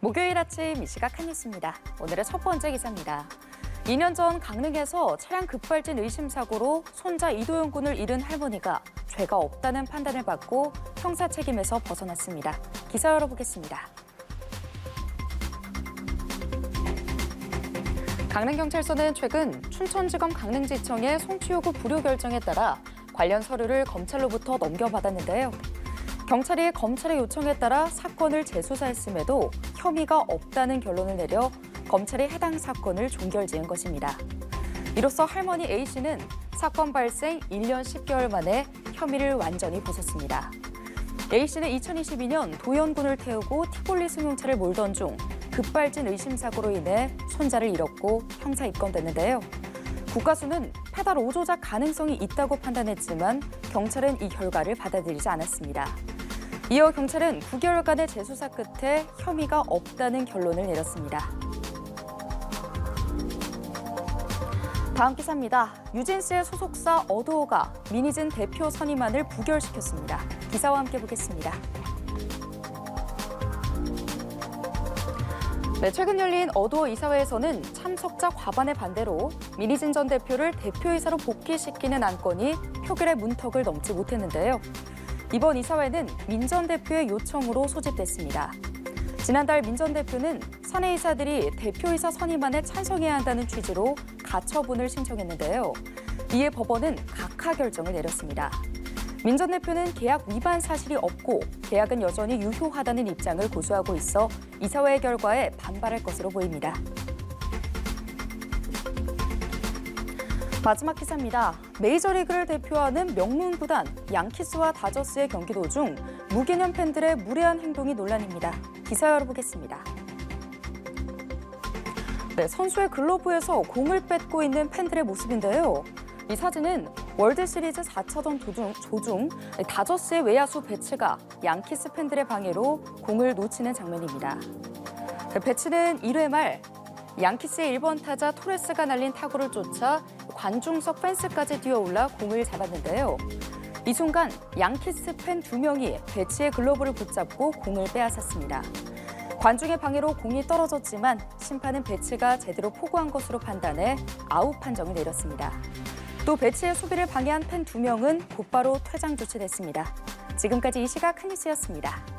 목요일 아침 이 시각 한 뉴스입니다. 오늘의 첫 번째 기사입니다. 2년 전 강릉에서 차량 급발진 의심 사고로 손자 이도영 군을 잃은 할머니가 죄가 없다는 판단을 받고 형사 책임에서 벗어났습니다. 기사 열어보겠습니다. 강릉경찰서는 최근 춘천지검 강릉지청의 송치 요구 불효 결정에 따라 관련 서류를 검찰로부터 넘겨받았는데요. 경찰이 검찰의 요청에 따라 사건을 재수사했음에도 혐의가 없다는 결론을 내려 검찰이 해당 사건을 종결 지은 것입니다. 이로써 할머니 A 씨는 사건 발생 1년 10개월 만에 혐의를 완전히 벗었습니다. A 씨는 2022년 도연군을 태우고 티볼리 승용차를 몰던 중 급발진 의심 사고로 인해 손자를 잃었고 형사 입건됐는데요. 국가수는 페달 5조작 가능성이 있다고 판단했지만 경찰은 이 결과를 받아들이지 않았습니다. 이어 경찰은 9개월간의 재수사 끝에 혐의가 없다는 결론을 내렸습니다. 다음 기사입니다. 유진스의 소속사 어도어가 미니진 대표 선임안을 부결시켰습니다. 기사와 함께 보겠습니다. 네, 최근 열린 어도어 이사회에서는 참석자 과반의 반대로 미니진 전 대표를 대표이사로 복귀시키는 안건이 표결의 문턱을 넘지 못했는데요. 이번 이사회는 민 전 대표의 요청으로 소집됐습니다. 지난달 민 전 대표는 사내 이사들이 대표이사 선임안에 찬성해야 한다는 취지로 가처분을 신청했는데요. 이에 법원은 각하 결정을 내렸습니다. 민 전 대표는 계약 위반 사실이 없고 계약은 여전히 유효하다는 입장을 고수하고 있어 이사회의 결과에 반발할 것으로 보입니다. 마지막 기사입니다. 메이저리그를 대표하는 명문 구단 양키스와 다저스의 경기 도중 무개념 팬들의 무례한 행동이 논란입니다. 기사 열어보겠습니다. 네, 선수의 글러브에서 공을 뺏고 있는 팬들의 모습인데요. 이 사진은 월드시리즈 4차전 조중, 조중 다저스의 외야수 배츠가 양키스 팬들의 방해로 공을 놓치는 장면입니다. 배츠는 1회 말 양키스의 1번 타자 토레스가 날린 타구를 쫓아 관중석 펜스까지 뛰어올라 공을 잡았는데요. 이 순간 양키스 팬 두 명이 배츠의 글러브를 붙잡고 공을 빼앗았습니다. 관중의 방해로 공이 떨어졌지만 심판은 배츠가 제대로 포구한 것으로 판단해 아웃 판정을 내렸습니다. 또 배치의 수비를 방해한 팬 두 명은 곧바로 퇴장 조치됐습니다. 지금까지 이 시각 한 뉴스였습니다.